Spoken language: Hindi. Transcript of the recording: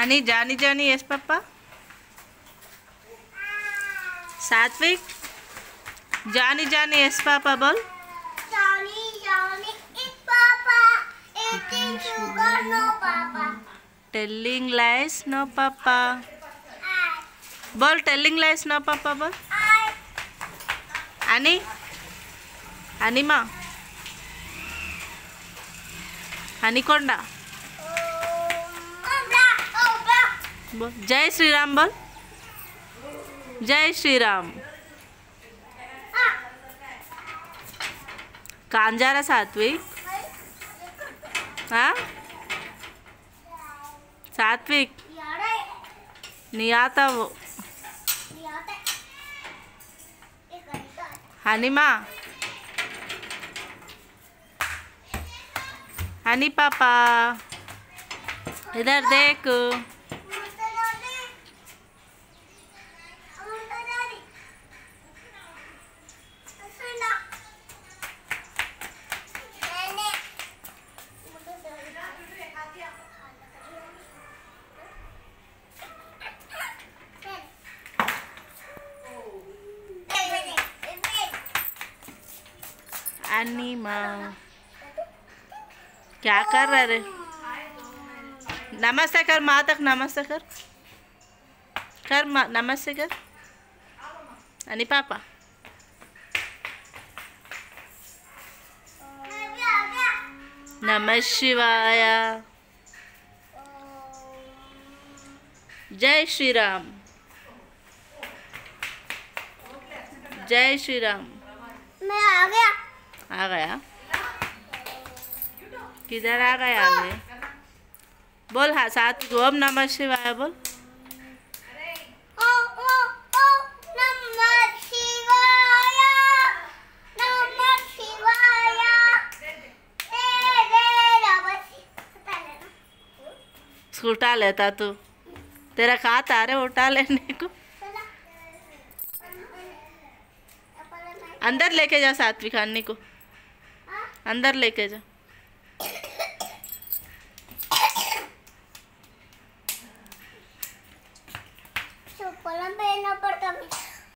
అని జాని జాని ఎస్ పప్ప Satvik Johnny Johnny yes papa boll Johnny, Johnny, it's Papa. Eating sugar, no Papa. Telling lies no papa I, जय श्री राम बोल। जय श्री राम कान जा रहा सात्विक। हाँ? सात्विक। नहीं आता वो। हनीमा हनी पापा। इधर देख। एनिमा क्या कर रहे रे? नमस्ते कर, माँ तक नमस्ते कर। कर, माँ, नमस्ते कर। अनि पापा? नमः शिवाय। जय श्री राम जय श्री राम मैं आ गया। आ गया। किधर आ गया आगे बोल हाँ साथ ओम नमः शिवाय बोल। उठा लेता तू। तेरा खाता रे उठा लेने को। अंदर लेके जा सात्विक अन्नी को। अंदर लेके जा। पड़ता